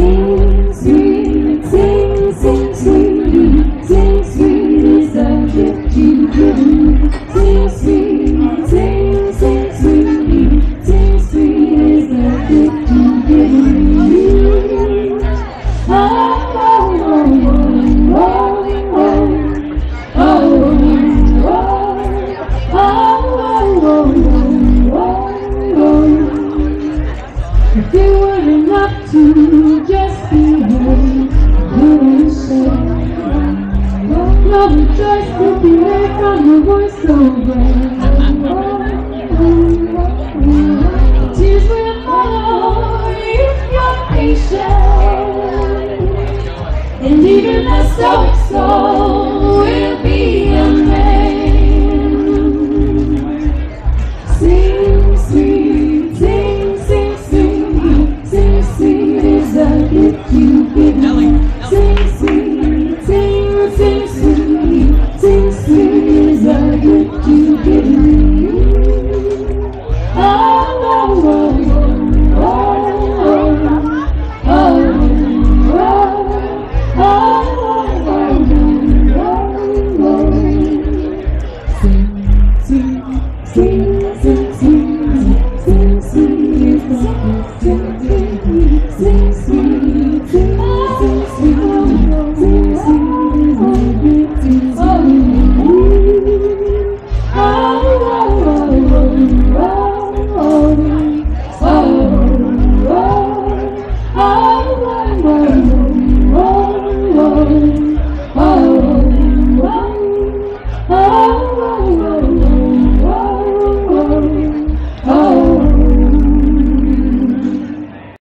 Ooh. they were enough to just be home, wouldn't show. Don't love The choice if be made on the voiceover. Tears will if you're patient. And even less so. Oh,